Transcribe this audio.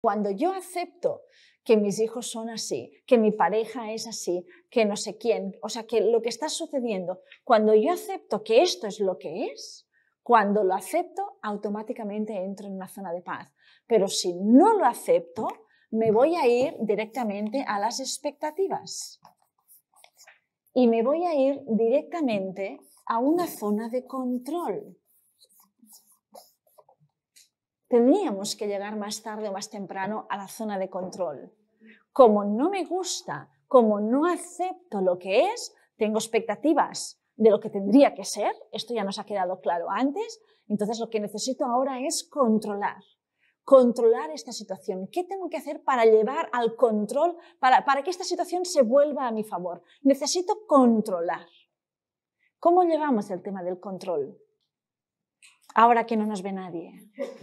Cuando yo acepto que mis hijos son así, que mi pareja es así, que no sé quién, o sea, que lo que está sucediendo, cuando yo acepto que esto es lo que es, cuando lo acepto, automáticamente entro en una zona de paz. Pero si no lo acepto, me voy a ir directamente a las expectativas. Y me voy a ir directamente a una zona de control. Tendríamos que llegar más tarde o más temprano a la zona de control. Como no me gusta, como no acepto lo que es, tengo expectativas de lo que tendría que ser, esto ya nos ha quedado claro antes, entonces lo que necesito ahora es controlar controlar esta situación. ¿Qué tengo que hacer para llevar al control, para, para que esta situación se vuelva a mi favor? Necesito controlar. ¿Cómo llevamos el tema del control? Ahora que no nos ve nadie.